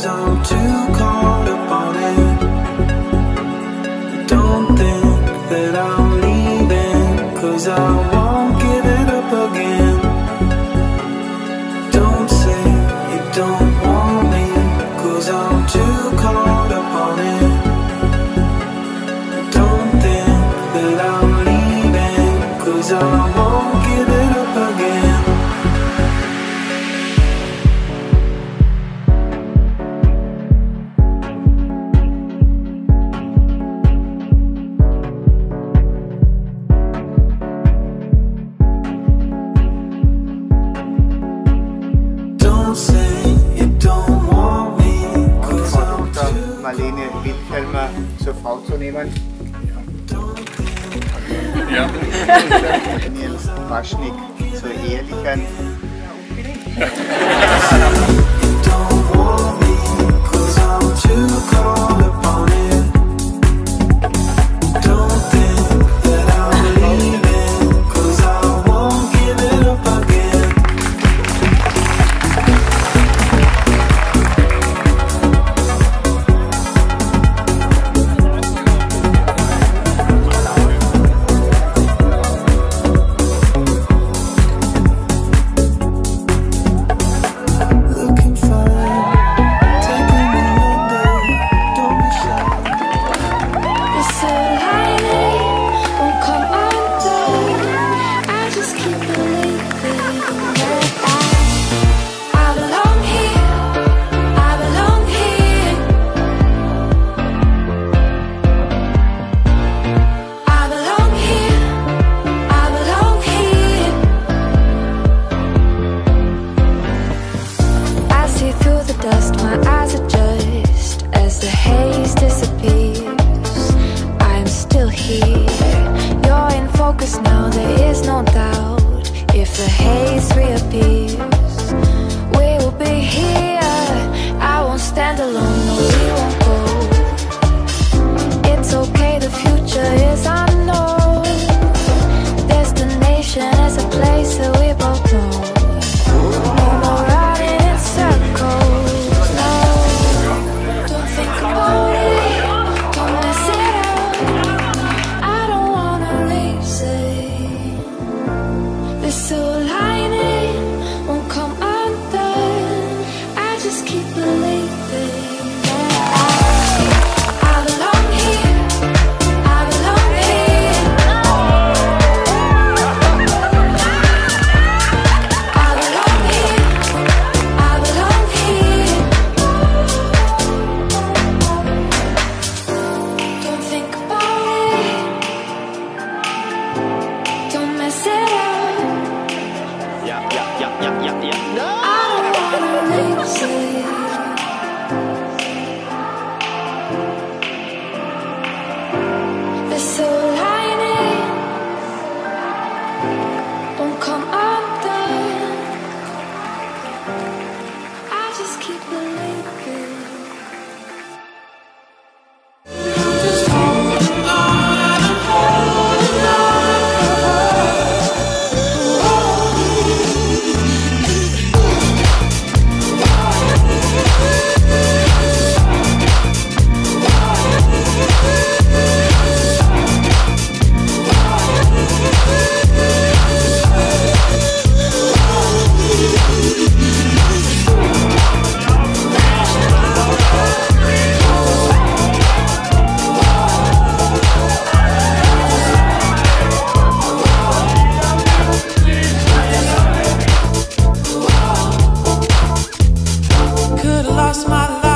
Sometimes I'm too caught up on it. Don't think that I'm leaving Cause I won't give it up again. Don't say you don't want me Cause I'm Marlene Windhelmer zur Frau zu nehmen. Ja. ja. Daniel Waschnik zur Ehelichen. my life.